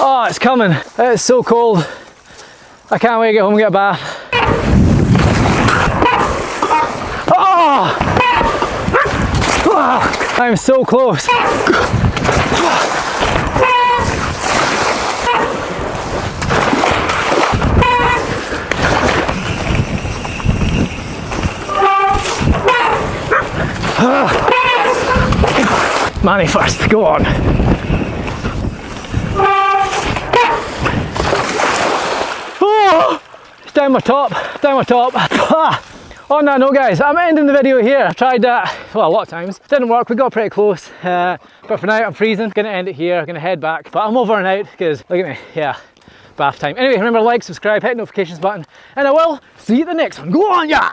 Oh, it's coming. It's so cold. I can't wait to get home and get a bath. Oh! I'm so close. Manny first, go on. Oh, it's down my top, down my top. On that note guys, I'm ending the video here. I tried that, well a lot of times. Didn't work, we got pretty close. Uh, but for now I'm freezing, gonna end it here, gonna head back. But I'm over and out because look at me, yeah, bath time. Anyway, remember like, subscribe, hit notifications button, and I will see you at the next one. Go on, yeah!